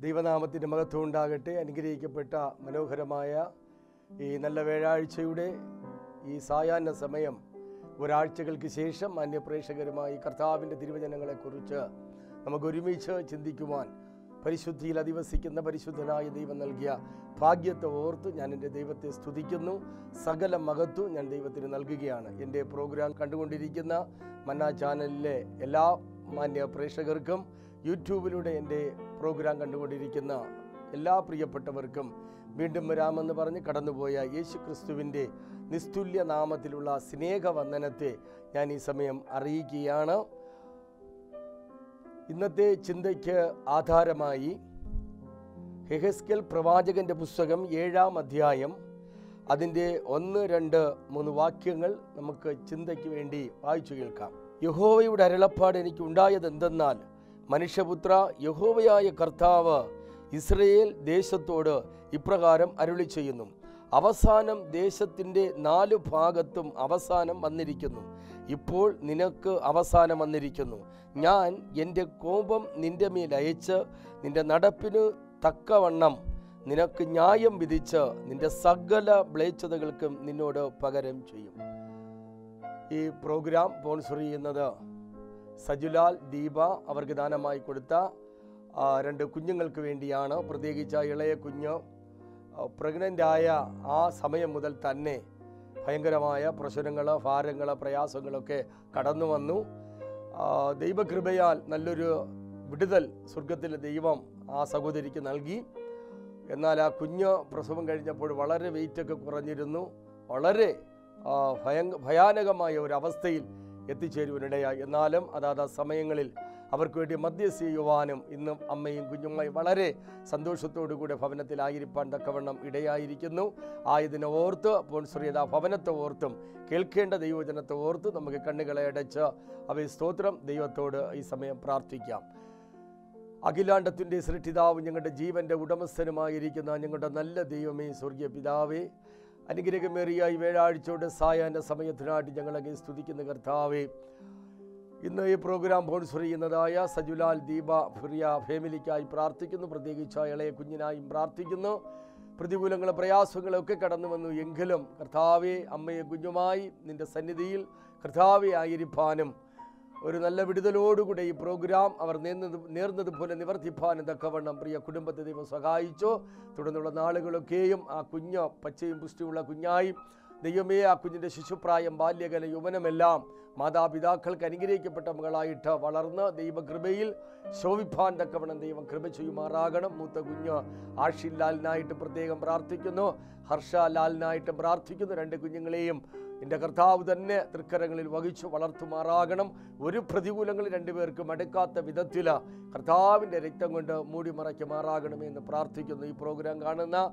ദൈവനാമത്തിന്റെ മഹത്വം ഉണ്ടാകട്ടെ. അനുഗ്രഹിക്കപ്പെട്ട മനോഹരമായ ഈ നല്ല വ്യാഴാഴ്ചയുടെ ഈ സായാഹ്ന സമയം ഒരാഴ്ചകൾക്ക് ശേഷം അന്യപ്രേക്ഷകരുമായി കർത്താവിന്റെ തിരുവചനങ്ങളെക്കുറിച്ച് നമുക്ക് ഒരുമിച്ച് ചിന്തിക്കുവാൻ പരിശുദ്ധിയിൽ അധിവസിക്കുന്ന പരിശുദ്ധനായ ദൈവം നൽകിയ ഭാഗ്യത്തെ ഓർത്ത് ഞാൻ എന്റെ ദൈവത്തെ സ്തുതിക്കുന്നു. സകല മഹത്വം ഞാൻ ദൈവത്തിന് നൽകുകയാണ്. എന്റെ പ്രോഗ്രാം കണ്ടുകൊണ്ടിരിക്കുന്ന മന്ന ചാനലിലെ എല്ലാ മാന്യ പ്രേക്ഷകർക്കും യൂട്യൂബിലൂടെ എന്റെ പ്രോഗ്രാം കണ്ടുകൊണ്ടിരിക്കുന്ന എല്ലാ പ്രിയപ്പെട്ടവർക്കും വീണ്ടും വരാമെന്ന് പറഞ്ഞ് കടന്നുപോയ യേശു ക്രിസ്തുവിന്റെ നിസ്തുല്യ നാമത്തിലുള്ള സ്നേഹവന്ദനത്തെ ഞാൻ ഈ സമയം അറിയിക്കുകയാണ്. ഇന്നത്തെ ചിന്തയ്ക്ക് ആധാരമായി ഹെഹസ്കൽ പ്രവാചകന്റെ പുസ്തകം ഏഴാം അധ്യായം അതിന്റെ ഒന്ന് രണ്ട് മൂന്ന് വാക്യങ്ങൾ നമുക്ക് ചിന്തയ്ക്ക് വേണ്ടി വായിച്ചു കേൾക്കാം. യഹോവയുടെ അരുളപ്പാട് എനിക്ക് ഉണ്ടായത് എന്തെന്നാൽ മനുഷ്യപുത്ര യഹോവയായ കർത്താവ് ഇസ്രയേൽ ദേശത്തോട് ഇപ്രകാരം അരുളി ചെയ്യുന്നു അവസാനം ദേശത്തിന്റെ നാല് ഭാഗത്തും അവസാനം വന്നിരിക്കുന്നു. ഇപ്പോൾ നിനക്ക് അവസാനം വന്നിരിക്കുന്നു. ഞാൻ എന്റെ കോപം നിന്റെ മേൽ അയച്ച് നിന്റെ നടപ്പിന് തക്കവണ്ണം നിനക്ക് ന്യായം വിധിച്ച് നിന്റെ സകല മ്ലേച്ഛതകൾക്കും നിന്നോട് പകരം ചെയ്യും. ഈ പ്രോഗ്രാം സ്പോൺസർ ചെയ്യുന്നത് സജുലാൽ ദീപ അവർക്ക് ദാനമായി കൊടുത്ത രണ്ട് കുഞ്ഞുങ്ങൾക്ക് വേണ്ടിയാണ് പ്രത്യേകിച്ച് ഇളയ കുഞ്ഞ് പ്രഗ്നന്റ് ആയ ആ സമയം മുതൽ തന്നെ ഭയങ്കരമായ പ്രശ്നങ്ങൾ ഭാരങ്ങൾ പ്രയാസങ്ങളൊക്കെ കടന്നു വന്നു. ദൈവകൃപയാൽ നല്ലൊരു വിടുതൽ സ്വർഗത്തിലെ ദൈവം ആ സഹോദരിക്ക് നൽകി. എന്നാൽ ആ കുഞ്ഞ് പ്രസവം കഴിഞ്ഞപ്പോൾ വളരെ വെയിറ്റൊക്കെ കുറഞ്ഞിരുന്നു. വളരെ ഭയ ഭയാനകമായ ഒരവസ്ഥയിൽ എത്തിച്ചേരുവാനിടയായി. എന്നാലും അതാത് സമയങ്ങളിൽ അവർക്ക് വേണ്ടി മധ്യസ്ഥ ചെയ്യുവാനും ഇന്നും അമ്മയും കുഞ്ഞുമായി വളരെ സന്തോഷത്തോടു കൂടെ ഭവനത്തിലായിരിക്കാൻ തക്കവണ്ണം ഇടയായിരിക്കുന്നു. ആയതിനെ ഓർത്ത് പോൺശ്രീത ഭവനത്തെ ഓർത്തും കേൾക്കേണ്ട ദൈവജനത്തെ ഓർത്ത് നമുക്ക് കണ്ണുകളെ അടച്ച് അവയെ സ്തോത്രം ദൈവത്തോട് ഈ സമയം പ്രാർത്ഥിക്കാം. അഖിലാണ്ടത്തിന്റെ സൃഷ്ടിതാവ് ഞങ്ങളുടെ ജീവന്റെ ഉടമസ്ഥനുമായിരിക്കുന്ന ഞങ്ങളുടെ നല്ല ദൈവമേ സ്വർഗീയ പിതാവേ അനുഗ്രഹമേറിയ ഈ വേഴാഴ്ചയുടെ സായാഹ്ന സമയത്തിനായിട്ട് ഞങ്ങളങ്ങ് സ്തുതിക്കുന്ന കർത്താവേ. ഇന്ന് ഈ പ്രോഗ്രാം സ്പോൺസർ ചെയ്യുന്നതായ സജുലാൽ ദീപ ഫിറിയ ഫാമിലിക്കായി പ്രാർത്ഥിക്കുന്നു. പ്രത്യേകിച്ച് ഇളയ കുഞ്ഞിനായും പ്രാർത്ഥിക്കുന്നു. പ്രതികൂലങ്ങളും പ്രയാസങ്ങളും ഒക്കെ കടന്നു വന്നു എങ്കിലും കർത്താവെ അമ്മയെ കുഞ്ഞുമായി നിന്റെ സന്നിധിയിൽ കർത്താവെ ആയിരിക്കാനും ഒരു നല്ല വിടുതലോടുകൂടെ ഈ പ്രോഗ്രാം അവർ നേർന്നത് നേർന്നതുപോലെ നിവർത്തിപ്പാനും തക്കവണ്ണം പ്രിയ കുടുംബത്തെ ദൈവം സഹായിച്ചു. തുടർന്നുള്ള നാളുകളൊക്കെയും ആ കുഞ്ഞ് പച്ചയും പുഷ്ടിയുള്ള കുഞ്ഞായി. ദൈവമേ ആ കുഞ്ഞിന്റെ ശിശുപ്രായം ബാല്യകല യൗവനമെല്ലാം മാതാപിതാക്കൾക്ക് അനുഗ്രഹിക്കപ്പെട്ട മകളായിട്ട് വളർന്ന് ദൈവകൃപയിൽ ശോഭിപ്പാൻ തക്കവണ്ണം ദൈവം കൃപ ചെയ്യുമാറാകണം. മൂത്ത കുഞ്ഞ് ആഷിൽ ലാലിനായിട്ട് പ്രത്യേകം പ്രാർത്ഥിക്കുന്നു. ഹർഷ ലാലിനായിട്ട് പ്രാർത്ഥിക്കുന്നു. രണ്ട് കുഞ്ഞുങ്ങളെയും എന്റെ കർത്താവ് തന്നെ തൃക്കരങ്ങളിൽ വഹിച്ചു വളർത്തുമാറാകണം. ഒരു പ്രതികൂലങ്ങൾ രണ്ടുപേർക്കും അടുക്കാത്ത വിധത്തിൽ കർത്താവിന്റെ രക്തം കൊണ്ട് മൂടി മറയ്ക്കുമാറാകണമെന്ന് പ്രാർത്ഥിക്കുന്നു. ഈ പ്രോഗ്രാം കാണുന്ന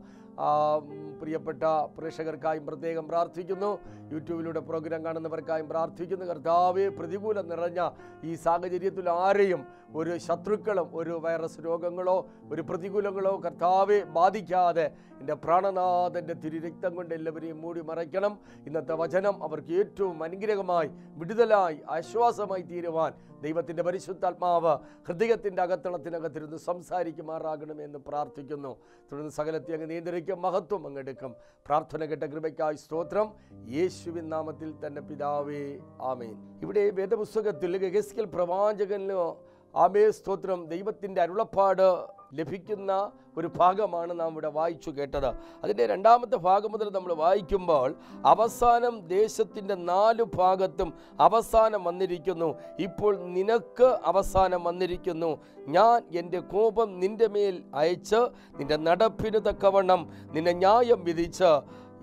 പ്രിയപ്പെട്ട പ്രേക്ഷകർക്കായും പ്രത്യേകം പ്രാർത്ഥിക്കുന്നു. യൂട്യൂബിലൂടെ പ്രോഗ്രാം കാണുന്നവർക്കായും പ്രാർത്ഥിക്കുന്നു. കർത്താവെ പ്രതികൂലം നിറഞ്ഞ ഈ സാഹചര്യത്തിൽ ആരെയും ഒരു ശത്രുക്കളും ഒരു വൈറസ് രോഗങ്ങളോ ഒരു പ്രതികൂലങ്ങളോ കർത്താവെ ബാധിക്കാതെ എന്റെ പ്രാണനാഥന്റെ തിരുരക്തം കൊണ്ട് എല്ലാവരെയും മൂടി മറയ്ക്കണം ഇന്നത്തെ വചനം അവർക്ക് ഏറ്റവും അനുഗ്രഹമായി വിടുതലായി ആശ്വാസമായി തീരുവാൻ ദൈവത്തിന്റെ പരിശുദ്ധാത്മാവ് ഹൃദയത്തിന്റെ അകത്തളത്തിനകത്തിരുന്ന് സംസാരിക്കുമാറാകണമെന്ന് പ്രാർത്ഥിക്കുന്നു. തുടർന്ന് സകലത്തെ അങ്ങ് നിയന്ത്രിക്കും മഹത്വം അങ്ങെടുക്കും പ്രാർത്ഥന കേട്ട കൃപയ്ക്കായി സ്തോത്രം. യേശുവിൻ നാമത്തിൽ തന്നെ പിതാവേ ആമേൻ. ഇവിടെ വേദപുസ്തകത്തിൽ ഗഹസ്കൽ പ്രവാചകന് ആമേ സ്തോത്രം. ദൈവത്തിന്റെ അരുളപ്പാട് ലഭിക്കുന്ന ഒരു ഭാഗമാണ് നാം ഇവിടെ വായിച്ചു കേട്ടത്. അതിന്റെ രണ്ടാമത്തെ ഭാഗം മുതൽ നമ്മൾ വായിക്കുമ്പോൾ അവസാനം ദേശത്തിന്റെ നാല് ഭാഗത്തും അവസാനം വന്നിരിക്കുന്നു. ഇപ്പോൾ നിനക്ക് അവസാനം വന്നിരിക്കുന്നു. ഞാൻ എന്റെ കോപം നിന്റെ മേൽ അയച്ച് നിന്റെ നടപ്പിന് തക്കവണ്ണം നിന്നെ ന്യായം വിധിച്ച്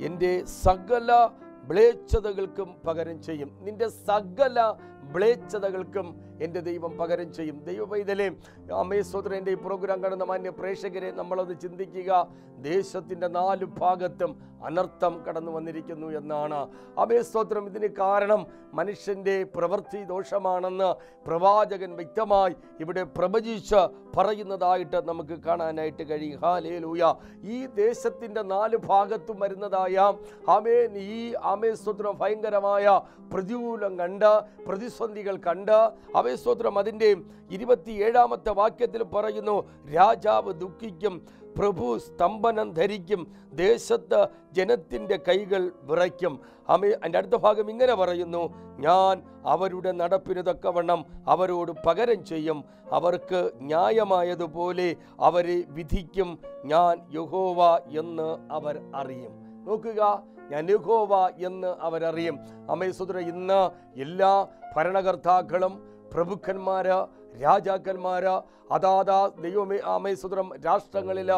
എന്റെ സകല മ്ലേച്ഛതകൾക്കും പകരം ചെയ്യും. നിന്റെ സകല മ്ലേച്ഛതകൾക്കും എന്റെ ദൈവം പകരം ചെയ്യും. ദൈവ പൈതലെ അമ്മേ സ്വതന്ത്രൻ എന്റെ ഈ പ്രോഗ്രാം കാണുന്ന മാന്യ പ്രേക്ഷകരെ നമ്മളത് ചിന്തിക്കുക. ദേശത്തിന്റെ നാല് ഭാഗത്തും അനർത്ഥം കടന്നു വന്നിരിക്കുന്നു എന്നാണ്. അമ്മേ സ്തോത്രം. ഇതിന് കാരണം മനുഷ്യന്റെ പ്രവൃത്തി ദോഷമാണെന്ന് പ്രവാചകൻ വ്യക്തമായി ഇവിടെ പ്രവചിച്ച് പറയുന്നതായിട്ട് നമുക്ക് കാണാനായിട്ട് കഴിയും. ഹാലേലൂയ ഈ ദേശത്തിന്റെ നാല് ഭാഗത്തും വരുന്നതായ ആമേൻ ഈ ആമേ സ്തോത്രം. ഭയങ്കരമായ പ്രതികൂലം കണ്ട് പ്രതിസന്ധി പ്രതിസന്ധികൾ കണ്ട് അവയസ്തോത്രം അതിന്റെ ഇരുപത്തിയേഴാമത്തെ വാക്യത്തിൽ പറയുന്നു രാജാവ് ദുഃഖിക്കും പ്രഭു സ്തംഭനം ധരിക്കും ദേശത്ത് ജനത്തിന്റെ കൈകൾ വിറയ്ക്കും. അമേ എന്റെ അടുത്ത ഭാഗം ഇങ്ങനെ പറയുന്നു ഞാൻ അവരുടെ നടപ്പിന് തക്കവണ്ണം അവരോട് പകരം ചെയ്യും. അവർക്ക് ന്യായമായതുപോലെ അവരെ വിധിക്കും. ഞാൻ യഹോവ എന്ന് അവർ അറിയും. നോക്കുക ഞാൻ യഹോവ എന്ന് അവരറിയും. അമേസുദ്ര ഇന്ന് എല്ലാ ഭരണകർത്താക്കളും പ്രഭുക്കന്മാര് രാജാക്കന്മാര് അതാതാ ദൈവമേ അമേസുദ്രം രാഷ്ട്രങ്ങളിൽ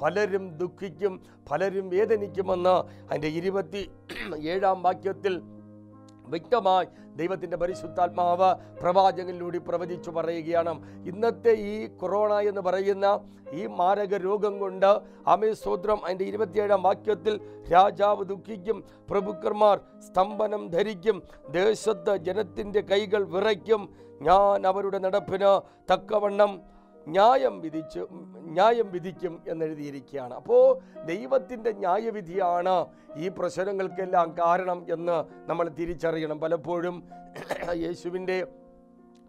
പലരും ദുഃഖിക്കും പലരും വേദനിക്കുമെന്ന് അതിന്റെ ഇരുപത്തി ഏഴാം വാക്യത്തിൽ വ്യക്തമായി ദൈവത്തിന്റെ പരിശുദ്ധാത്മാവ് പ്രവാചകനിലൂടെ പ്രവചിച്ചു പറയുകയാണ്. ഇന്നത്തെ ഈ കൊറോണ എന്ന് പറയുന്ന ഈ മാരക രോഗം കൊണ്ട് അമേ സ്തോത്രം അതിന്റെ ഇരുപത്തിയേഴാം വാക്യത്തിൽ രാജാവ് ദുഃഖിക്കും പ്രഭുക്കന്മാർ സ്തംഭനം ധരിക്കും ദേശത്ത് ജനത്തിന്റെ കൈകൾ വിറയ്ക്കും. ഞാൻ അവരുടെ നടപ്പിന് തക്കവണ്ണം ന്യായം വിധിച്ച് ന്യായം വിധിക്കും എന്നെഴുതിയിരിക്കുകയാണ്. അപ്പോൾ ദൈവത്തിന്റെ ന്യായവിധിയാണ് ഈ പ്രശ്നങ്ങൾക്കെല്ലാം കാരണം എന്ന് നമ്മൾ തിരിച്ചറിയണം. പലപ്പോഴും യേശുവിന്റെ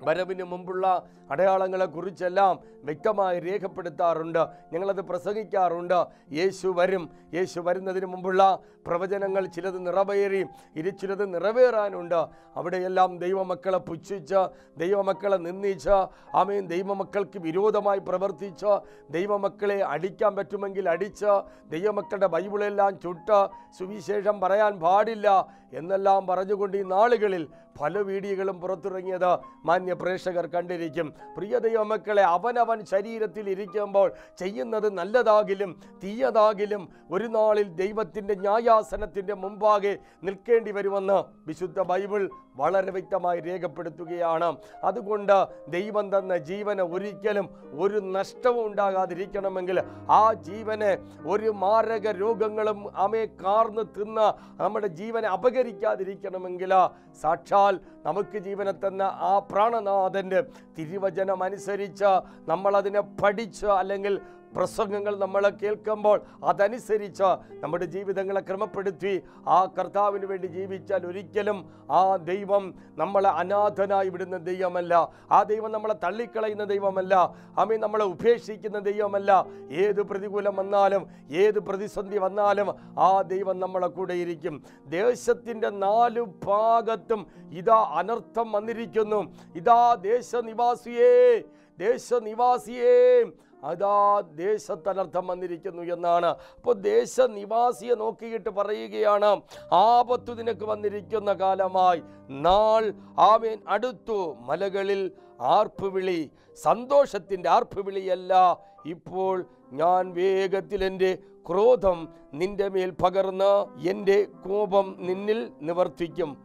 വരവിന് മുമ്പുള്ള അടയാളങ്ങളെ കുറിച്ചെല്ലാം വ്യക്തമായി രേഖപ്പെടുത്താറുണ്ട്. ഞങ്ങളത് പ്രസംഗിക്കാറുണ്ട്. യേശു വരും. യേശു വരുന്നതിന് മുമ്പുള്ള പ്രവചനങ്ങൾ ചിലത് നിറവേറി ഇനി ചിലത് നിറവേറാനുണ്ട്. അവിടെയെല്ലാം ദൈവമക്കളെ പുച്ഛിച്ച് ദൈവമക്കളെ നിന്ദിച്ച് ആമേൻ. ദൈവമക്കൾക്ക് വിരോധമായി പ്രവർത്തിച്ച് ദൈവമക്കളെ അടിക്കാൻ പറ്റുമെങ്കിൽ അടിച്ച് ദൈവമക്കളുടെ ബൈബിളെല്ലാം ചുട്ട് സുവിശേഷം പറയാൻ പാടില്ല എന്നെല്ലാം പറഞ്ഞുകൊണ്ട് ഈ നാളുകളിൽ പല വീഡിയോകളും പുറത്തിറങ്ങിയത് മാന്യ പ്രേക്ഷകർ കണ്ടിരിക്കും. പ്രിയ ദൈവമക്കളെ അവനവൻ ശരീരത്തിൽ ഇരിക്കുമ്പോൾ ചെയ്യുന്നത് നല്ലതാകിലും തീയതാകിലും ഒരു നാളിൽ ദൈവത്തിന്റെ ന്യായാസനത്തിന്റെ മുമ്പാകെ നിൽക്കേണ്ടി വരുമെന്ന് വിശുദ്ധ ബൈബിൾ വളരെ വ്യക്തമായി രേഖപ്പെടുത്തുകയാണ്. അതുകൊണ്ട് ദൈവം തന്ന ജീവന് ഒരിക്കലും ഒരു നഷ്ടവും ഉണ്ടാകാതിരിക്കണമെങ്കിൽ ആ ജീവനെ ഒരു മാരക രോഗങ്ങളും അമേ കാർന്ന് തിന്ന് നമ്മുടെ ജീവനെ അപകരിക്കാതിരിക്കണമെങ്കിൽ സാക്ഷാൽ നമുക്ക് ജീവനെ തന്ന ആ പ്രാണനാഥന്റെ തിരുവചനം അനുസരിച്ച് നമ്മളതിനെ പഠിച്ച് അല്ലെങ്കിൽ പ്രസംഗങ്ങൾ നമ്മൾ കേൾക്കുമ്പോൾ അതനുസരിച്ച് നമ്മുടെ ജീവിതങ്ങളെ ക്രമപ്പെടുത്തി ആ കർത്താവിന് വേണ്ടി ജീവിച്ചാൽ ഒരിക്കലും ആ ദൈവം നമ്മളെ അനാഥനായി വിടുന്ന ദൈവമല്ല. ആ ദൈവം നമ്മളെ തള്ളിക്കളയുന്ന ദൈവമല്ല. അമ്മ നമ്മളെ ഉപേക്ഷിക്കുന്ന ദൈവമല്ല. ഏത് പ്രതികൂലം വന്നാലും ഏത് പ്രതിസന്ധി വന്നാലും ആ ദൈവം നമ്മളെ കൂടെ ഇരിക്കും. ദേശത്തിന്റെ നാലു ഭാഗത്തും ഇതാ അനർത്ഥം വന്നിരിക്കുന്നു. ഇതാ ദേശനിവാസിയേ ദേശനിവാസിയേ അതാ ദേശത്തനർത്ഥം വന്നിരിക്കുന്നു എന്നാണ്. അപ്പോൾ ദേശനിവാസിയെ നോക്കിയിട്ട് പറയുകയാണ് ആപത്തു നിനക്ക് വന്നിരിക്കുന്ന കാലമായി. നാൾ ആമേൻ അടുത്തു മലകളിൽ ആർപ്പുവിളി സന്തോഷത്തിന്റെ ആർപ്പുവിളിയല്ല. ഇപ്പോൾ ഞാൻ വേഗത്തിൽ എന്റെ ക്രോധം നിന്റെ മേൽ പകർന്ന് എന്റെ കോപം നിന്നിൽ നിവർത്തിക്കും.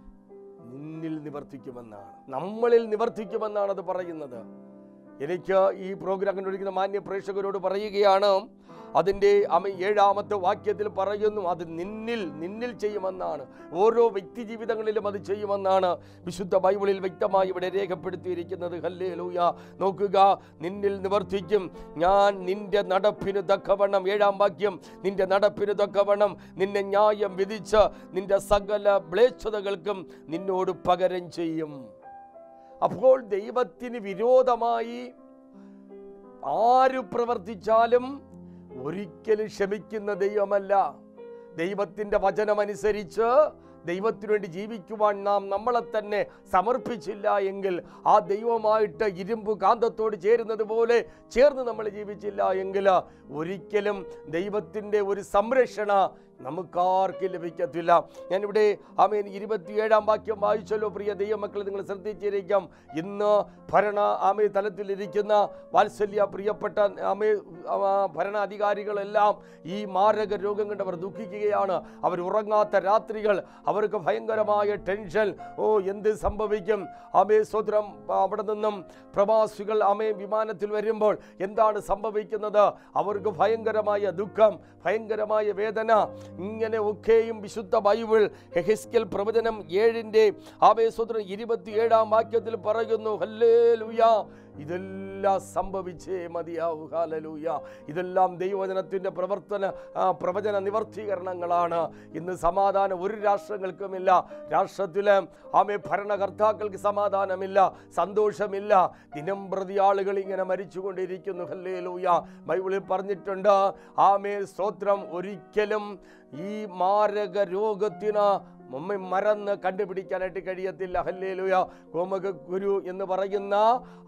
നിന്നിൽ നിവർത്തിക്കുമെന്നാണ്. നമ്മളിൽ നിവർത്തിക്കുമെന്നാണ് അത് പറയുന്നത്. എനിക്ക് ഈ പ്രോഗ്രാം കണ്ടുപിടിക്കുന്ന മാന്യ പ്രേക്ഷകരോട് പറയുകയാണ്. അതിന്റെ അമ ഏഴാമത്തെ വാക്യത്തിൽ പറയുന്നു അത് നിന്നിൽ നിന്നിൽ ചെയ്യുമെന്നാണ്. ഓരോ വ്യക്തി ജീവിതങ്ങളിലും അത് ചെയ്യുമെന്നാണ് വിശുദ്ധ ബൈബിളിൽ വ്യക്തമായി ഇവിടെ രേഖപ്പെടുത്തിയിരിക്കുന്നത്. ഹല്ലേ ലൂയ നോക്കുക നിന്നിൽ നിവർത്തിക്കും. ഞാൻ നിന്റെ നടപ്പിന് തക്കവണ്ണം ഏഴാം വാക്യം നിന്റെ നടപ്പിന് തക്കവണ്ണം നിന്നെ ന്യായം വിധിച്ച് നിന്റെ സകല മ്ലേച്ഛതകൾക്കും നിന്നോട് പകരം ചെയ്യും. അപ്പോൾ ദൈവത്തിന് വിരോധമായി ആര് പ്രവർത്തിച്ചാലും ഒരിക്കലും ക്ഷമിക്കുന്ന ദൈവമല്ല. ദൈവത്തിന്റെ വചനമനുസരിച്ച് ദൈവത്തിനു വേണ്ടി ജീവിക്കുവാൻ നാം നമ്മളെ തന്നെ സമർപ്പിച്ചില്ല എങ്കിൽ ആ ദൈവമായിട്ട് ഇരുമ്പ് കാന്തത്തോട് ചേരുന്നത് പോലെ ചേർന്ന് നമ്മൾ ജീവിച്ചില്ല എങ്കിൽ ഒരിക്കലും ദൈവത്തിന്റെ ഒരു സംരക്ഷണ നമുക്കാർക്കും ലഭിക്കത്തില്ല. ഞാനിവിടെ ആമേൻ ഇരുപത്തിയേഴാം വാക്യം വായിച്ചല്ലോ. പ്രിയ ദൈവമക്കളെ നിങ്ങൾ ശ്രദ്ധിച്ചിരിക്കാം. ഇന്ന് ഭരണ ആമേ തലത്തിലിരിക്കുന്ന വാത്സല്യ പ്രിയപ്പെട്ട ആമേ ഭരണാധികാരികളെല്ലാം ഈ മാരക രോഗം കണ്ട് അവർ ദുഃഖിക്കുകയാണ്. അവർ ഉറങ്ങാത്ത രാത്രികൾ അവർക്ക് ഭയങ്കരമായ ടെൻഷൻ. ഓ എന്ത് സംഭവിക്കും? ആമേ സ്വദ്രം അവിടെ നിന്നും പ്രവാസികൾ ആമേ വിമാനത്തിൽ വരുമ്പോൾ എന്താണ് സംഭവിക്കുന്നത്? അവർക്ക് ഭയങ്കരമായ ദുഃഖം ഭയങ്കരമായ വേദന ഇങ്ങനെ ഒക്കെയും വിശുദ്ധ ബൈബിൾ. ഹെഹിസ്കൽ പ്രവചനം ഏഴിന്റെ ആവേശോദ്രം ഇരുപത്തിയേഴാം വാക്യത്തിൽ പറയുന്നു ഹല്ലേ ലുയാ ഇതെല്ലാം സംഭവിച്ചേ മതിയാവൂ. ഹാലലൂയ ഇതെല്ലാം ദൈവവചനത്തിന്റെ പ്രവർത്തന പ്രവചന നിവർത്തീകരണങ്ങളാണ്. ഇന്ന് സമാധാനം ഒരു രാഷ്ട്രങ്ങൾക്കുമില്ല. രാഷ്ട്രത്തിലെ ആമേ ഭരണകർത്താക്കൾക്ക് സമാധാനമില്ല സന്തോഷമില്ല. ദിനം പ്രതി ആളുകൾ ഇങ്ങനെ മരിച്ചുകൊണ്ടിരിക്കുന്നു. ഹല്ലേ ലൂയ ബൈബിളിൽ പറഞ്ഞിട്ടുണ്ട് ആമേ സ്തോത്രം. ഒരിക്കലും ഈ മാരക രോഗത്തിന് നമ്മെ മറന്ന് കണ്ടുപിടിക്കാനായിട്ട് കഴിയത്തില്ല. ഹല്ലേലൂയ. കോമക ഗുരു എന്ന് പറയുന്ന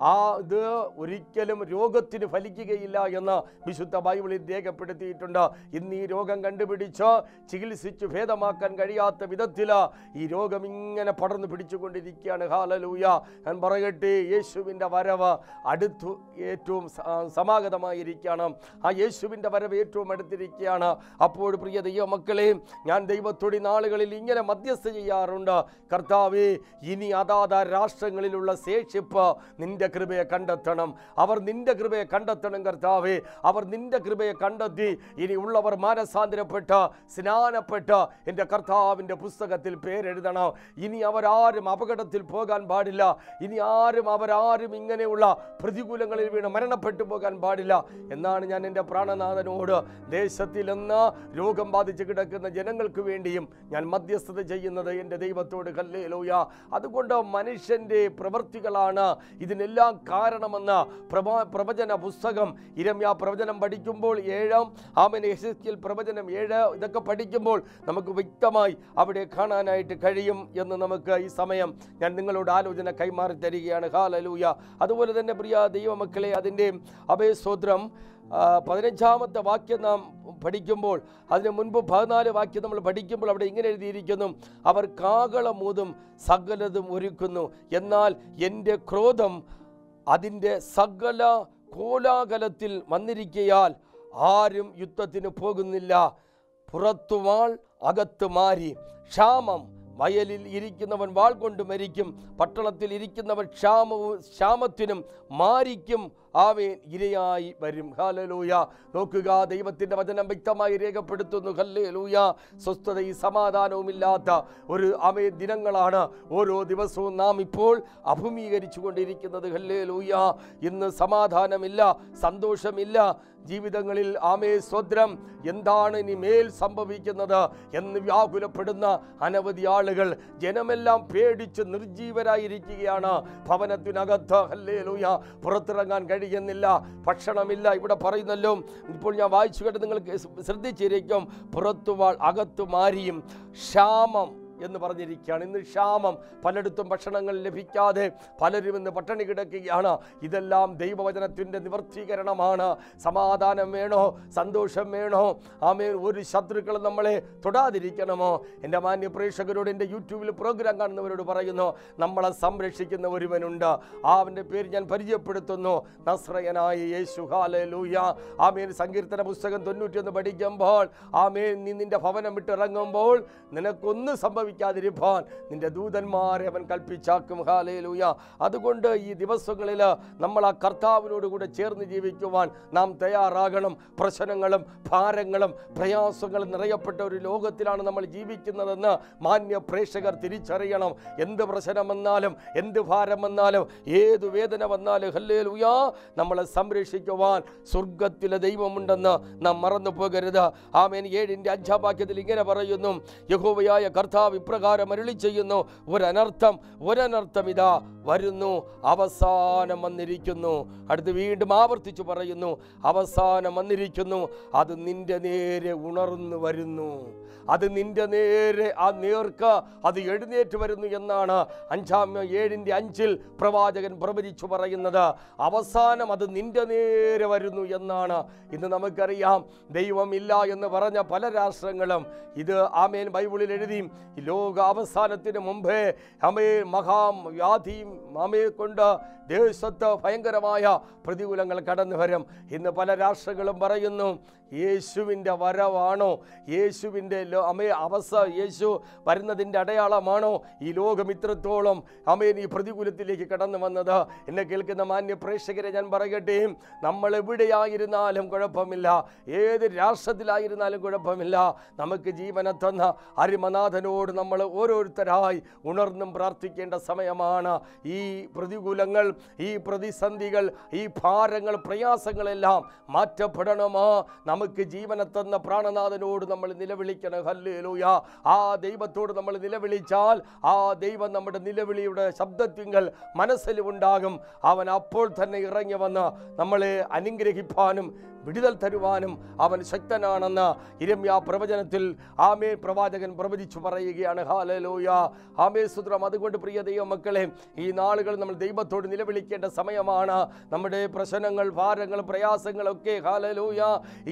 ആ ഇത് ഒരിക്കലും രോഗത്തിന് ഫലിക്കുകയില്ല എന്ന് വിശുദ്ധ ബൈബിളിൽ രേഖപ്പെടുത്തിയിട്ടുണ്ട്. ഇന്ന് ഈ രോഗം കണ്ടുപിടിച്ച് ചികിത്സിച്ച് ഭേദമാക്കാൻ കഴിയാത്ത വിധത്തിൽ ഈ രോഗം ഇങ്ങനെ പടർന്നു പിടിച്ചുകൊണ്ടിരിക്കുകയാണ്. ഹാലലൂയ ഞാൻ പറയട്ടെ യേശുവിന്റെ വരവ് അടുത്തു ഏറ്റവും സമാഗതമായിരിക്കുകയാണ്. ആ യേശുവിന്റെ വരവ് ഏറ്റവും അടുത്തിരിക്കുകയാണ്. അപ്പോൾ പ്രിയ ദൈവമക്കളെ ഞാൻ ദൈവത്തൊടി നാളുകളിൽ ഇങ്ങനെ മധ്യസ്ഥ ചെയ്യാറുണ്ട്. കർത്താവേ ഇനി അതാത രാഷ്ട്രങ്ങളിലുള്ള ശേഷിപ്പ് നിന്റെ കൃപയെ കണ്ടെത്തണം. അവർ നിന്റെ കൃപയെ കണ്ടെത്തണം കർത്താവേ. അവർ നിന്റെ കൃപയെ കണ്ടെത്തി. ഇനി ഉള്ളവർ മാനസാന്തരപ്പെട്ട് സ്നാനപ്പെട്ട് എന്റെ കർത്താവിന്റെ പുസ്തകത്തിൽ പേരെഴുതണം. ഇനി അവരാരും അപകടത്തിൽ പോകാൻ പാടില്ല. ഇനി ആരും അവരാരും ഇങ്ങനെയുള്ള പ്രതികൂലങ്ങളിൽ വീണ് മരണപ്പെട്ടു പോകാൻ പാടില്ല. എന്നാണ് ഞാൻ എന്റെ പ്രാണനാഥനോട് ദേശത്തിൽ നിന്ന് രോഗം ബാധിച്ച് കിടക്കുന്ന ജനങ്ങൾക്ക് വേണ്ടിയും ഞാൻ മധ്യസ്ഥത ചെയ്യുന്നത് എന്റെ ദൈവത്തോട് കല്ലേലൂയ അതുകൊണ്ട് മനുഷ്യന്റെ പ്രവൃത്തികളാണ് ഇതിനെല്ലാം കാരണമെന്ന് പ്രഭാ പ്രവചന പുസ്തകം ഇരമ്യ പ്രവചനം പഠിക്കുമ്പോൾ ഏഴാം ആമൻ യശസ്കിൽ പ്രവചനം ഏഴ് ഇതൊക്കെ പഠിക്കുമ്പോൾ നമുക്ക് വ്യക്തമായി അവിടെ കാണാനായിട്ട് കഴിയും എന്ന് നമുക്ക് ഈ സമയം ഞാൻ നിങ്ങളോട് ആലോചന കൈമാറി തരികയാണ്. ഹാലലൂയ അതുപോലെ തന്നെ പ്രിയ ദൈവമക്കളെ അതിന്റെ അഭയസ്തോത്രം പതിനഞ്ചാമത്തെ വാക്യം നാം പഠിക്കുമ്പോൾ അതിന് മുൻപ് പതിനാല് വാക്യം നമ്മൾ പഠിക്കുമ്പോൾ അവിടെ ഇങ്ങനെ എഴുതിയിരിക്കുന്നു അവർ കാകളമൂതും സകലതും ഒരുക്കുന്നു. എന്നാൽ എന്റെ ക്രോധം അതിന്റെ സകല കോലാകലത്തിൽ വന്നിരിക്കയാൽ ആരും യുദ്ധത്തിന് പോകുന്നില്ല. പുറത്തുവാൾ അകത്ത് മാറി ക്ഷാമം വയലിൽ ഇരിക്കുന്നവൻ വാൾ കൊണ്ട് മരിക്കും പട്ടണത്തിൽ ഇരിക്കുന്നവൻ ക്ഷാമവും ക്ഷാമത്തിനും മാരിക്കും. ആവേൻ ഇരയായി വരും. ഹല്ലേലൂയ. നോക്കുക ദൈവത്തിന്റെ വചനം വ്യക്തമായി രേഖപ്പെടുത്തുന്നു. ഹല്ലേലൂയ. സ്വസ്ഥതയും സമാധാനവും ഇല്ലാത്ത ഒരു അവേ ദിനങ്ങളാണ് ഓരോ ദിവസവും നാം ഇപ്പോൾ അഭിമീകരിച്ചു കൊണ്ടിരിക്കുന്നത് ഹല്ലേലൂയ. ഇന്ന് സമാധാനമില്ല സന്തോഷമില്ല. ജീവിതങ്ങളിൽ ആമേ സ്വദ്രം എന്താണ് ഇനി മേൽ സംഭവിക്കുന്നത് എന്ന് വ്യാകുലപ്പെടുന്ന അനവധി ആളുകൾ ജനമെല്ലാം പേടിച്ച് നിർജീവരായിരിക്കുകയാണ് ഭവനത്തിനകത്ത്. ഹല്ലേലൂയ. പുറത്തിറങ്ങാൻ കഴിയുന്നില്ല ഭക്ഷണമില്ല. ഇവിടെ പറയുന്നല്ലോ ഇപ്പോൾ ഞാൻ വായിച്ചു കേട്ട് നിങ്ങൾക്ക് ശ്രദ്ധിച്ചിരിക്കും. പുറത്തുവാൾ അകത്തു മാരിയും ക്ഷാമം എന്ന് പറഞ്ഞിരിക്കുകയാണ്. ഇന്ന് ക്ഷാമം പലയിടത്തും ഭക്ഷണങ്ങൾ ലഭിക്കാതെ പലരും ഇന്ന് പട്ടിണി കിടക്കുകയാണ്. ഇതെല്ലാം ദൈവവചനത്തിന്റെ നിവർത്തീകരണമാണ്. സമാധാനം വേണോ? സന്തോഷം വേണോ? ആമേ ഒരു ശത്രുക്കൾ നമ്മളെ തൊടാതിരിക്കണമോ? എന്റെ മാന്യ പ്രേക്ഷകരോട് എന്റെ യൂട്യൂബിൽ പ്രോഗ്രാം കാണുന്നവരോട് പറയുന്നു നമ്മളെ സംരക്ഷിക്കുന്ന ഒരുവനുണ്ട്. ആ അവന്റെ പേര് ഞാൻ പരിചയപ്പെടുത്തുന്നു. നസ്രയനായ യേശു. ഹാലൂയ ആമേൻ. സങ്കീർത്തന പുസ്തകം തൊണ്ണൂറ്റിയൊന്ന് പഠിക്കുമ്പോൾ ആമേൻ നീ നിന്റെ ഭവനം വിട്ടിറങ്ങുമ്പോൾ നിനക്കൊന്നും സംഭവിക്കാതിരിപ്പാൻ നിന്റെ ദൂതന്മാരെ അവൻ കൽപ്പിച്ചാക്കും. ഹാലയിലൂയ അതുകൊണ്ട് ഈ ദിവസങ്ങളിൽ നമ്മൾ ആ കർത്താവിനോട് കൂടെ ചേർന്ന് ജീവിക്കുവാൻ നാം തയ്യാറാകണം. പ്രശ്നങ്ങളും ഭാരങ്ങളും പ്രയാസങ്ങളും നിറയപ്പെട്ട ഒരു ലോകത്തിലാണ് നമ്മൾ ജീവിക്കുന്നതെന്ന് മാന്യ പ്രേക്ഷകർ തിരിച്ചറിയണം. എന്ത് പ്രശ്നം വന്നാലും എന്ത് ഭാരം വന്നാലും ഏത് വേദന വന്നാലും ഹല്ലേലൂയ നമ്മളെ സംരക്ഷിക്കുവാൻ സ്വർഗത്തിലെ ദൈവമുണ്ടെന്ന് നാം മറന്നു പോകരുത്. ആമേൻ. ഏഴിന്റെ അഞ്ചാം വാക്യത്തിൽ ഇങ്ങനെ പറയുന്നു. യഹോവയായ കർത്താവ് ഇപ്രകാരം അരുളി ചെയ്യുന്നു ഒരനർത്ഥം ഒരനർത്ഥം ഇതാ വരുന്നു. അവസാനം വന്നിരിക്കുന്നു. അടുത്ത് വീണ്ടും ആവർത്തിച്ചു പറയുന്നു. അവസാനം വന്നിരിക്കുന്നു. അത് നിന്റെ നേരെ ഉണർന്നു വരുന്നു. അത് നിന്റെ നേരെ ആ നേർക്ക് അത് എഴുന്നേറ്റ് വരുന്നു എന്നാണ് അഞ്ചാം ഏഴിന്റെ അഞ്ചിൽ പ്രവാചകൻ പ്രവചിച്ചു പറയുന്നത്. അവസാനം അത് നിന്റെ നേരെ വരുന്നു എന്നാണ്. ഇന്ന് നമുക്കറിയാം ദൈവമില്ല എന്ന് പറഞ്ഞ പല രാഷ്ട്രങ്ങളും ഇത് ആമേൻ ബൈബിളിൽ എഴുതി ലോക അവസാനത്തിന് മുമ്പേ അമേ മഹാവ്യാധിയും അമയെ കൊണ്ട് ദേശത്ത് ഭയങ്കരമായ പ്രതികൂലങ്ങൾ കടന്നു വരും ഇന്ന് പല രാഷ്ട്രങ്ങളും പറയുന്നു യേശുവിന്റെ വരവാണോ? യേശുവിന്റെ ലോ അവസ യേശു വരുന്നതിന്റെ അടയാളമാണോ? ഈ ലോകം ഇത്രത്തോളം അമേൻ ഈ പ്രതികൂലത്തിലേക്ക് കടന്നു വന്നത്? എന്നെ കേൾക്കുന്ന മാന്യ പ്രേക്ഷകരെ ഞാൻ പറയട്ടെ നമ്മൾ എവിടെയായിരുന്നാലും കുഴപ്പമില്ല. ഏത് രാഷ്ട്രത്തിലായിരുന്നാലും കുഴപ്പമില്ല. നമുക്ക് ജീവനെ തന്ന അരിമനാഥനോട് നമ്മൾ ഓരോരുത്തരായി ഉണർന്നും പ്രാർത്ഥിക്കേണ്ട സമയമാണ്. ഈ പ്രതികൂലങ്ങൾ ഈ പ്രതിസന്ധികൾ ഈ ഭാരങ്ങൾ പ്രയാസങ്ങളെല്ലാം മാറ്റപ്പെടണമോ? നമുക്ക് ജീവനെ തന്ന പ്രാണനാഥനോട് നമ്മൾ നിലവിളിക്കണം. ഹല്ലേലൂയ. ആ ദൈവത്തോട് നമ്മൾ നിലവിളിച്ചാൽ ആ ദൈവം നമ്മുടെ നിലവിളിയുടെ ശബ്ദത്തിങ്കൽ മനസ്സിലുണ്ടാകും അവൻ അപ്പോൾ തന്നെ ഇറങ്ങി വന്ന് നമ്മളെ അനുഗ്രഹിപ്പാനും വിടുതൽ തരുവാനും അവൻ ശക്തനാണെന്ന് ഇരമ്യ പ്രവചനത്തിൽ ആമേ പ്രവാചകൻ പ്രവചിച്ചു പറയുകയാണ്. ഹാലലോയ ആമേ സുദ്രം അതുകൊണ്ട് പ്രിയ ദൈവമക്കളെ ഈ നാളുകൾ നമ്മൾ ദൈവത്തോട് നിലവിളിക്കേണ്ട സമയമാണ്. നമ്മുടെ പ്രശ്നങ്ങൾ ഭാരങ്ങൾ പ്രയാസങ്ങളൊക്കെ ഹാലലോയ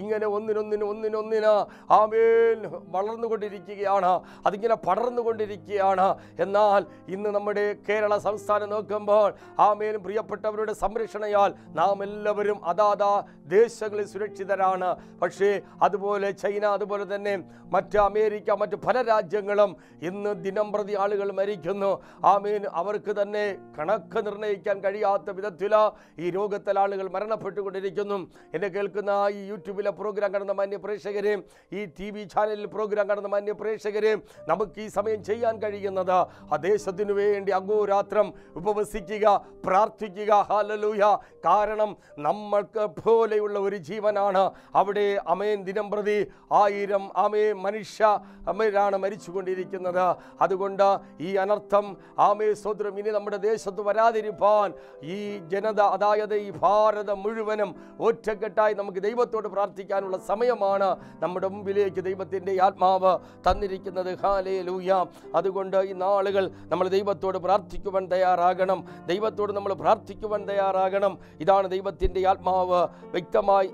ഇങ്ങനെ ഒന്നിനൊന്നിന് ഒന്നിനൊന്നിന് ആമേൻ വളർന്നുകൊണ്ടിരിക്കുകയാണ്. അതിങ്ങനെ പടർന്നുകൊണ്ടിരിക്കുകയാണ്. എന്നാൽ ഇന്ന് നമ്മുടെ കേരള സംസ്ഥാനം നോക്കുമ്പോൾ ആമേലും പ്രിയപ്പെട്ടവരുടെ സംരക്ഷണയാൽ നാം എല്ലാവരും അതാതാ ദേശങ്ങളിൽ സുരക്ഷിതരാണ്. പക്ഷേ അതുപോലെ ചൈന അതുപോലെ തന്നെ മറ്റ് അമേരിക്ക മറ്റ് പല രാജ്യങ്ങളും ഇന്ന് ദിനം പ്രതി ആളുകൾ മരിക്കുന്നു. ആമീൻ. അവർക്ക് തന്നെ കണക്ക് നിർണയിക്കാൻ കഴിയാത്ത വിധത്തിൽ ഈ രോഗത്തിൽ ആളുകൾ മരണപ്പെട്ടുകൊണ്ടിരിക്കുന്നു. എന്നെ കേൾക്കുന്ന ഈ യൂട്യൂബിലെ പ്രോഗ്രാം കാണുന്ന മാന്യ പ്രേക്ഷകരെ ഈ ടി വി ചാനലിൽ പ്രോഗ്രാം കാണുന്ന മാന്യ പ്രേക്ഷകരെ നമുക്ക് ഈ സമയം ചെയ്യാൻ കഴിയുന്നത് ആ ദേശത്തിനു വേണ്ടി അഗോരാത്രം ഉപവസിക്കുക പ്രാർത്ഥിക്കുക. ഹാലലൂയ കാരണം നമ്മൾക്ക് പോലെയുള്ള ഒരു ജീവനാണ്. അവിടെ അമേൻ ദിനം പ്രതി ആയിരം അമേ മനുഷ്യ അമേരാണ് മരിച്ചുകൊണ്ടിരിക്കുന്നത്. അതുകൊണ്ട് ഈ അനർത്ഥം ആമേ സ്വദ്രം ഇനി നമ്മുടെ ദേശത്ത് വരാതിരിപ്പാൻ ഈ ജനത അതായത് ഈ ഭാരതം മുഴുവനും ഒറ്റക്കെട്ടായി നമുക്ക് ദൈവത്തോട് പ്രാർത്ഥിക്കാനുള്ള സമയമാണ് നമ്മുടെ മുമ്പിലേക്ക് ദൈവത്തിന്റെ ആത്മാവ് തന്നിരിക്കുന്നത്. ഹാലേ ലൂയ അതുകൊണ്ട് ഈ നാളുകൾ നമ്മൾ ദൈവത്തോട് പ്രാർത്ഥിക്കുവാൻ തയ്യാറാകണം. ദൈവത്തോട് നമ്മൾ പ്രാർത്ഥിക്കുവാൻ തയ്യാറാകണം. ഇതാണ് ദൈവത്തിന്റെ ആത്മാവ് വ്യക്തമായി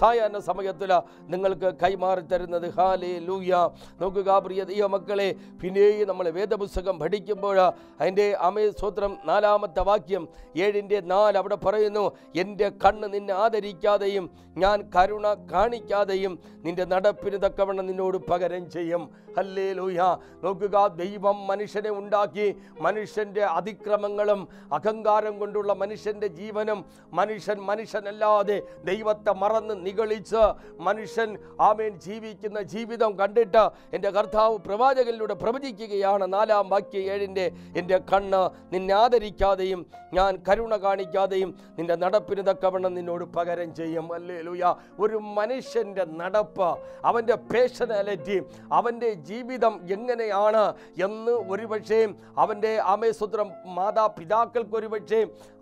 സായാഹ്ന സമയത്തിൽ നിങ്ങൾക്ക് കൈമാറി തരുന്നത്. ഹാലേ ലൂയ നോക്കുക പ്രിയ ദൈവമക്കളെ പിന്നെയും നമ്മൾ വേദപുസ്തകം പഠിക്കുമ്പോൾ അതിന്റെ അമേ സൂത്രം നാലാമത്തെ വാക്യം ഏഴിന്റെ നാല് അവിടെ പറയുന്നു എന്റെ കണ്ണ് നിന്നെ ആദരിക്കാതെയും ഞാൻ കരുണ കാണിക്കാതെയും നിന്റെ നടപ്പിന് തക്കവണ്ണം നിന്നോട് പകരം ചെയ്യും. ഹല്ലേ ലൂയ നോക്കുക ദൈവം മനുഷ്യനെ ഉണ്ടാക്കി മനുഷ്യന്റെ അതിക്രമങ്ങളും അഹങ്കാരം കൊണ്ടുള്ള മനുഷ്യന്റെ ജീവനും മനുഷ്യൻ മനുഷ്യനല്ലാതെ ദൈവത്തെ മറന്ന് നിഗളിച്ച് മനുഷ്യൻ ആമേൻ ജീവിക്കുന്ന ജീവിതം കണ്ടിട്ട് എന്റെ കർത്താവ് പ്രവാചകനിലൂടെ പ്രവചിക്കുകയാണ്. നാലാം വാക്യ ഏഴിന്റെ എന്റെ കണ്ണ് നിന്നെ ആദരിക്കാതെയും ഞാൻ കരുണ കാണിക്കാതെയും നിന്റെ നടപ്പിന് തക്കവണ്ണം നിന്നോട് പകരം ചെയ്യും. അല്ലേ ലൂയ ഒരു മനുഷ്യന്റെ നടപ്പ് അവന്റെ പേഷനാലിറ്റി അവന്റെ ജീവിതം എങ്ങനെയാണ് എന്ന് ഒരുപക്ഷേ അവന്റെ ആമേസൂത്രം മാതാപിതാക്കൾക്ക് ഒരുപക്ഷേ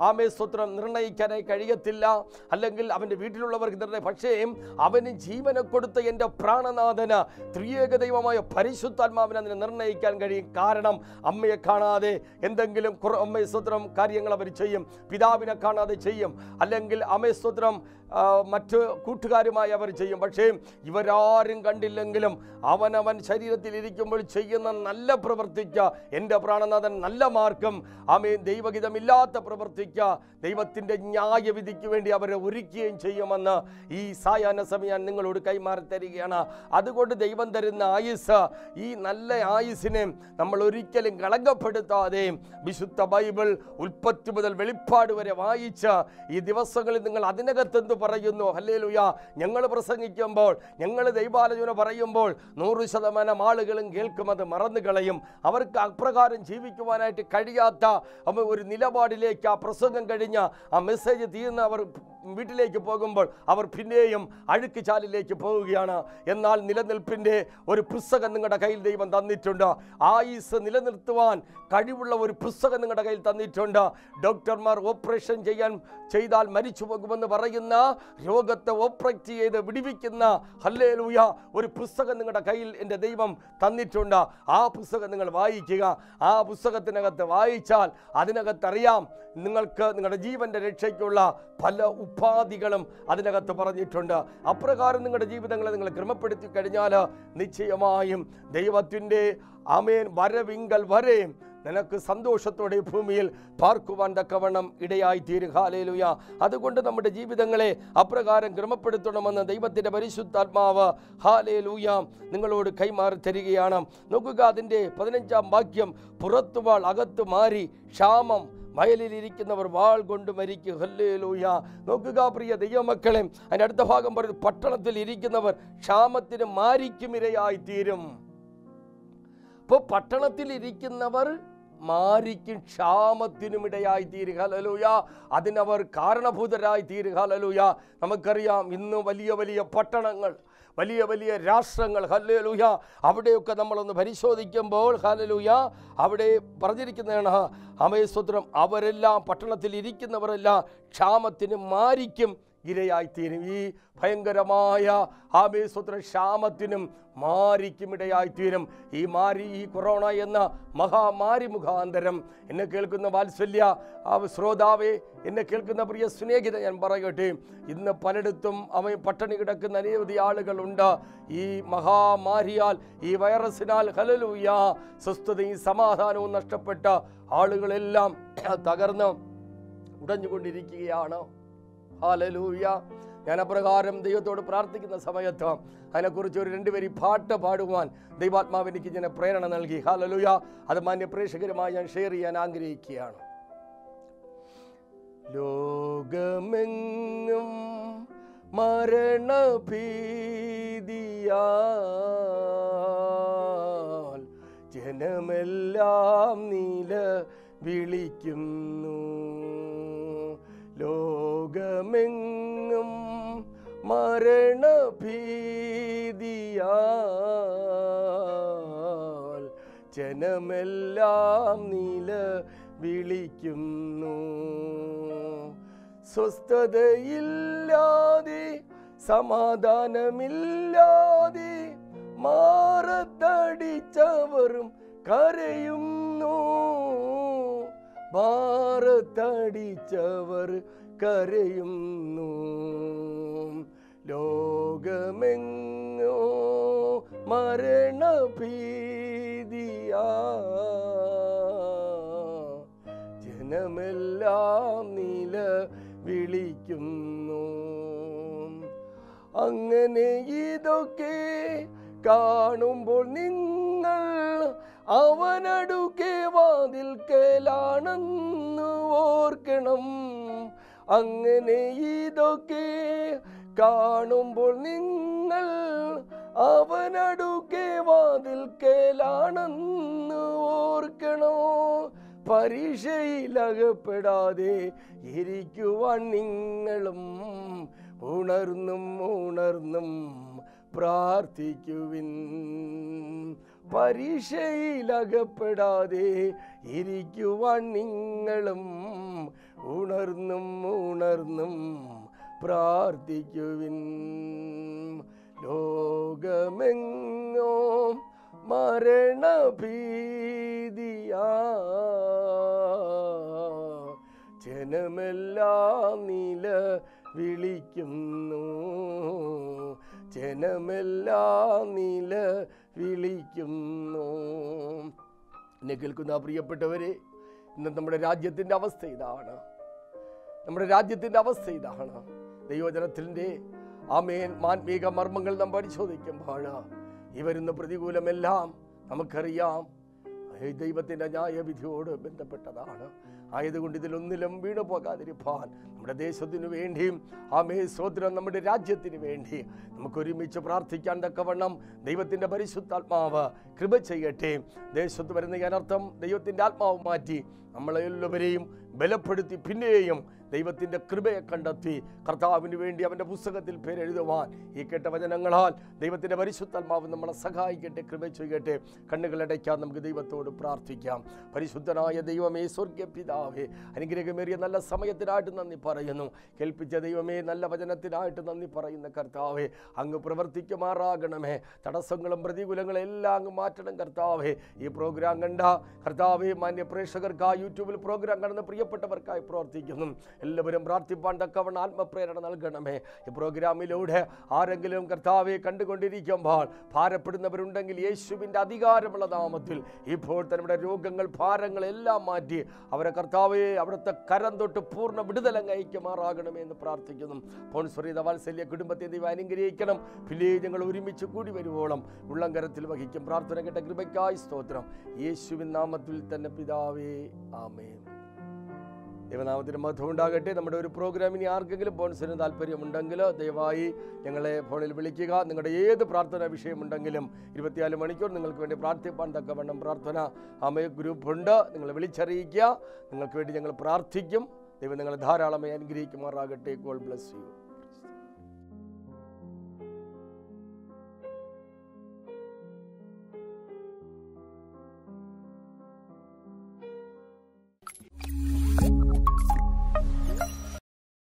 ആമേസൂത്രം നിർണയിക്കാനായി കഴിയത്തില്ല. അല്ലെങ്കിൽ അവന്റെ വീട്ടിലുള്ളവർക്ക് നിർണയം പക്ഷേ അവന് ജീവനെ കൊടുത്ത എന്റെ പ്രാണനാഥന് ത്രിയേക ദൈവമായ പരിശുദ്ധാത്മാവിനെ അതിനെ നിർണയിക്കാൻ കഴിയും. കാരണം അമ്മയെ കാണാതെ എന്തെങ്കിലും അമ്മയെ സ്വത്രം കാര്യങ്ങൾ അവർ ചെയ്യും. പിതാവിനെ കാണാതെ ചെയ്യും. അല്ലെങ്കിൽ അമ്മയസ്വത്രം ആ, മറ്റ് കൂട്ടുകാരുമായി അവർ ചെയ്യും. പക്ഷേ ഇവരാരും കണ്ടില്ലെങ്കിലും അവനവൻ ശരീരത്തിൽ ഇരിക്കുമ്പോൾ ചെയ്യുന്ന നല്ല പ്രവർത്തിക്ക. എന്റെ പ്രാണനാഥൻ നല്ല മാർക്കും ആമേ ദൈവഹിതമില്ലാത്ത പ്രവർത്തിക്ക. ദൈവത്തിന്റെ ന്യായവിധിക്ക് വേണ്ടി അവരെ ഒരുക്കുകയും ചെയ്യുമെന്ന് ഈ സായാഹ്ന സമയം ഞാൻ നിങ്ങളോട് കൈമാറി തരികയാണ്. അതുകൊണ്ട് ദൈവം തരുന്ന ആയുസ് ഈ നല്ല ആയുസിനെ നമ്മൾ ഒരിക്കലും കളങ്കപ്പെടുത്താതെ വിശുദ്ധ ബൈബിൾ ഉൽപ്പത്തി മുതൽ വെളിപ്പാട് വരെ വായിച്ച ഈ ദിവസങ്ങളിൽ നിങ്ങൾ അതിനകത്ത് എന്ത് പറയുന്നു. ഹല്ലേലൂയ. ഞങ്ങൾ പ്രസംഗിക്കുമ്പോൾ ഞങ്ങൾ ദൈവാലോചന പറയുമ്പോൾ നൂറ് ശതമാനം ആളുകളും കേൾക്കും അത് മറന്നു കളയും. അവർക്ക് അപ്രകാരം ജീവിക്കുവാനായിട്ട് കഴിയാത്ത ഒരു നിലപാടിലേക്ക് ആ പ്രസംഗം കഴിഞ്ഞ ആ മെസ്സേജ് തീർന്ന് അവർ വീട്ടിലേക്ക് പോകുമ്പോൾ അവർ പിന്നെയും അഴുക്ക് ചാലിലേക്ക് പോവുകയാണ്. എന്നാൽ നിലനിൽപ്പിന്റെ ഒരു പുസ്തകം നിങ്ങളുടെ കയ്യിൽ ദൈവം തന്നിട്ടുണ്ട്. ആയുസ് നിലനിർത്തുവാൻ കഴിവുള്ള ഒരു പുസ്തകം നിങ്ങളുടെ കയ്യിൽ തന്നിട്ടുണ്ട്. ഡോക്ടർമാർ ഓപ്പറേഷൻ ചെയ്യാൻ ചെയ്താൽ മരിച്ചു പോകുമെന്ന് പറയുന്ന രോഗത്തെ ഓപ്പറേറ്റ് ചെയ്ത് വിടിവിക്കുന്ന ഹല്ലേലൂയ ഒരു പുസ്തകം നിങ്ങളുടെ കയ്യിൽ എന്റെ ദൈവം തന്നിട്ടുണ്ട്. ആ പുസ്തകം നിങ്ങൾ വായിക്കുക. ആ പുസ്തകത്തിനകത്ത് വായിച്ചാൽ അതിനകത്തറിയാം നിങ്ങൾക്ക് നിങ്ങളുടെ ജീവന്റെ രക്ഷയ്ക്കുള്ള പല ഉപാധികളും അതിനകത്ത് പറഞ്ഞിട്ടുണ്ട്. അപ്രകാരം നിങ്ങളുടെ ജീവിതങ്ങളെ നിങ്ങൾ ക്രമപ്പെടുത്തി കഴിഞ്ഞാൽ നിശ്ചയമായും ദൈവത്തിന്റെ അമേൻ വരവിങ്കൽ വരെ നിനക്ക് സന്തോഷത്തോടെ ഭൂമിയിൽ പാർക്കുവാൻ തക്കവണ്ണം ഇടയായി തീരും. ഹാലേലുയ അതുകൊണ്ട് നമ്മുടെ ജീവിതങ്ങളെ അപ്രകാരം ക്രമപ്പെടുത്തണമെന്ന് ദൈവത്തിന്റെ പരിശുദ്ധാത്മാവ് ഹാലേലൂയ നിങ്ങളോട് കൈമാറി തരികയാണ്. നോക്കുക അതിന്റെ പതിനഞ്ചാം വാക്യം പുറത്തുവാൾ അകത്തു മാറി ക്ഷാമം വയലിലിരിക്കുന്നവർ വാൾ കൊണ്ട് മരിക്കും. ഹല്ലേലൂയ. നോക്കുക പ്രിയ ദൈവമക്കളെ അതിന്റെ അടുത്ത ഭാഗം പറയുന്നത് പട്ടണത്തിൽ ഇരിക്കുന്നവർ ക്ഷാമത്തിന് മാരിക്കും ഇരയായി തീരും ഇപ്പോൾ പട്ടണത്തിൽ ഇരിക്കുന്നവർ മാരിക്കും ക്ഷാമത്തിനും ഇടയായി തീരുക ലലൂയ അതിനവർ കാരണഭൂതരായി തീരുക ലലൂയ നമുക്കറിയാം ഇന്ന് വലിയ വലിയ പട്ടണങ്ങൾ വലിയ വലിയ രാഷ്ട്രങ്ങൾ ഹല്ലേലൂയ. അവിടെയൊക്കെ നമ്മളൊന്ന് പരിശോധിക്കുമ്പോൾ ഹല്ലേലൂയ അവിടെ പറഞ്ഞിരിക്കുന്നതാണ് അമയസ്വത്രം അവരെല്ലാം പട്ടണത്തിൽ ഇരിക്കുന്നവരെല്ലാം ക്ഷാമത്തിന് മാരിക്കും. ഇരയായിത്തീരും. ഈ ഭയങ്കരമായ ആമേസ്വത്ര ക്ഷാമത്തിനും മാരിക്കും ഇടയായിത്തീരും. ഈ മാരി ഈ കൊറോണ എന്ന മഹാമാരി മുഖാന്തരം എന്നെ കേൾക്കുന്ന വാത്സല്യ ശ്രോതാവേ എന്നെ കേൾക്കുന്ന പ്രിയ സ്നേഹിത ഞാൻ പറയട്ടെ ഇന്ന് പലയിടത്തും അവ പട്ടണി കിടക്കുന്ന അനവധി ആളുകളുണ്ട്. ഈ മഹാമാരിയാൽ ഈ വൈറസിനാൽ ഹലലൂയ സ്വസ്ഥതയും സമാധാനവും നഷ്ടപ്പെട്ട ആളുകളെല്ലാം തകർന്ന് ഉടഞ്ഞുകൊണ്ടിരിക്കുകയാണ്. ഹാലലൂയ ഞാൻ അപ്രകാരം ദൈവത്തോട് പ്രാർത്ഥിക്കുന്ന സമയത്ത് അതിനെക്കുറിച്ച് ഒരു രണ്ടുപേരി പാട്ട് പാടുവാൻ ദൈവാത്മാവ് എനിക്ക് ഇങ്ങനെ പ്രേരണ നൽകി. ഹാലലൂയ അത് മാന്യ പ്രേക്ഷകരുമായി ഞാൻ ഷെയർ ചെയ്യാൻ ആഗ്രഹിക്കുകയാണ്. ലോകമെങ്ങും മരണഭീതിയാ ജനമെല്ലാം നീല വിളിക്കുന്നു ലോകമെങ്ങും മരണഭീതിയാൽ ജനമെല്ലാം നീല വിളിക്കുന്നു. സ്വസ്ഥതയില്ലാതെ സമാധാനമില്ലാതെ മാറത്തടിച്ചവരും കരയുന്നു. മാറത്തടിച്ചവർ കരയുന്നു. ലോകമെങ്ങോ മരണഭീതിയാ. ജനമെല്ലാം നീല വിളിക്കുന്നു അങ്ങനെ ഇതൊക്കെ കാണുമ്പോൾ നിങ്ങൾ അവനടുക്കെ വാതിൽക്കലാണെന്ന് ഓർക്കണം. അങ്ങനെ ഇതൊക്കെ കാണുമ്പോൾ നിങ്ങൾ അവനടുക്കെ വാതിൽക്കലാണെന്ന് ഓർക്കണോ? പരീക്ഷയിലകപ്പെടാതെ ഇരിക്കുവാൻ നിങ്ങളും ഉണർന്നും ഉണർന്നും പ്രാർത്ഥിക്കുവിൻ. പരീക്ഷയിലകപ്പെടാതെ ഇരിക്കുവാൻ നിങ്ങളും ഉണർന്നും ഉണർന്നും പ്രാർത്ഥിക്കുവിൻ. ലോകമെങ്ങോ മരണഭീതിയാ. ജനമെല്ലാം നില വിളിക്കുന്നു ജനമെല്ലാം എന്നെ കേൾക്കുന്ന പ്രിയപ്പെട്ടവരെ ഇന്ന് നമ്മുടെ രാജ്യത്തിന്റെ അവസ്ഥ ഇതാണ്. നമ്മുടെ രാജ്യത്തിന്റെ അവസ്ഥ ഇതാണ്. ദൈവജനത്തിന്റെ ആമേൻ മാൻമീക മർമ്മങ്ങൾ നാം പരിശോധിക്കുമ്പോൾ ഈ വരുന്ന പ്രതികൂലമെല്ലാം നമുക്കറിയാം. ദൈവത്തിന്റെ ന്യായവിധിയോട് ബന്ധപ്പെട്ടതാണ്. ആയതുകൊണ്ട് ഇതിലൊന്നിലും വീണു പോകാതിരിപ്പാൻ നമ്മുടെ ദേശത്തിനു വേണ്ടിയും ആമേ സ്വോത്രം നമ്മുടെ രാജ്യത്തിന് വേണ്ടി നമുക്കൊരുമിച്ച് പ്രാർത്ഥിക്കാൻ തക്കവണ്ണം ദൈവത്തിന്റെ പരിശുദ്ധാത്മാവ് കൃപ ചെയ്യട്ടെ. ദേശത്ത് വരുന്ന അനർത്ഥം ദൈവത്തിന്റെ ആത്മാവ് മാറ്റി നമ്മളെല്ലാവരെയും ബലപ്പെടുത്തി പിന്നെയും ദൈവത്തിന്റെ കൃപയെ കണ്ടെത്തി കർത്താവിന് വേണ്ടി അവന്റെ പുസ്തകത്തിൽ പേരെഴുതുവാൻ ഈ കേട്ട വചനങ്ങളാൽ ദൈവത്തിന്റെ പരിശുദ്ധാത്മാവ് നമ്മളെ സഹായിക്കട്ടെ കൃപ ചെയ്യട്ടെ. കണ്ണുകളടയ്ക്കാൻ നമുക്ക് ദൈവത്തോട് പ്രാർത്ഥിക്കാം. പരിശുദ്ധനായ ദൈവമേ സ്വർഗ പിതാവേ അനുഗ്രഹമേറിയ നല്ല സമയത്തിനായിട്ട് നന്ദി പറയുന്നു. കേൾപ്പിച്ച ദൈവമേ നല്ല വചനത്തിനായിട്ട് നന്ദി പറയുന്ന കർത്താവേ അങ്ങ് പ്രവർത്തിക്കുമാറാകണമേ. തടസ്സങ്ങളും പ്രതികൂലങ്ങളും എല്ലാം അങ്ങ് മാറ്റണം കർത്താവേ. ഈ പ്രോഗ്രാം കണ്ട കർത്താവേ മാന്യ പ്രേക്ഷകർക്കായി യൂട്യൂബിൽ പ്രോഗ്രാം കാണുന്ന പ്രിയപ്പെട്ടവർക്കായി പ്രവർത്തിക്കുന്നു എല്ലാവരും പ്രാർത്ഥിപ്പാൻ തക്കവണ്ണം ആത്മപ്രേരണ നൽകണമേ. ഈ പ്രോഗ്രാമിലൂടെ ആരെങ്കിലും കർത്താവെ കണ്ടുകൊണ്ടിരിക്കുമ്പോൾ ഭാരപ്പെടുന്നവരുണ്ടെങ്കിൽ യേശുവിന്റെ അധികാരമുള്ള നാമത്തിൽ ഇപ്പോൾ തന്നെ രോഗങ്ങൾ ഭാരങ്ങളെല്ലാം മാറ്റി അവരെ കർത്താവെ അവിടുത്തെ കരം തൊട്ട് പൂർണ വിടുതലം അയക്കുമാറാകണമേ എന്ന് പ്രാർത്ഥിക്കുന്നു. പോൺസ്വരീത വാത്സല്യ കുടുംബത്തെ ദൈവം അനുഗ്രഹിക്കണം. ഞങ്ങൾ ഒരുമിച്ച് കൂടി വരുവോളം ഉള്ളങ്കരത്തിൽ വഹിക്കും പ്രാർത്ഥന കേട്ട കൃപയ്ക്കായി സ്തോത്രം. യേശുവിൻ നാമത്തിൽ തന്നെ പിതാവേ ആമേൻ. ദൈവനാമത്തിന് മഹത്വം ഉണ്ടാകട്ടെ. നമ്മുടെ ഒരു പ്രോഗ്രാമിന് ആർക്കെങ്കിലും ബോൺസിന് താല്പര്യമുണ്ടെങ്കിൽ ദയവായി ഞങ്ങളെ ഫോണിൽ വിളിക്കുക. നിങ്ങളുടെ ഏത് പ്രാർത്ഥനാ വിഷയമുണ്ടെങ്കിലും ഇരുപത്തിനാല് മണിക്കൂർ നിങ്ങൾക്ക് വേണ്ടി പ്രാർത്ഥിപ്പാൻ തക്കവണ്ണം പ്രാർത്ഥന അമയ ഗ്രൂപ്പുണ്ട് നിങ്ങൾ വിളിച്ചറിയിക്കുക. നിങ്ങൾക്ക് വേണ്ടി ഞങ്ങൾ പ്രാർത്ഥിക്കും. ദൈവം നിങ്ങളെ ധാരാളമായി അനുഗ്രഹിക്കുമാറാകട്ടെ. Goal bless you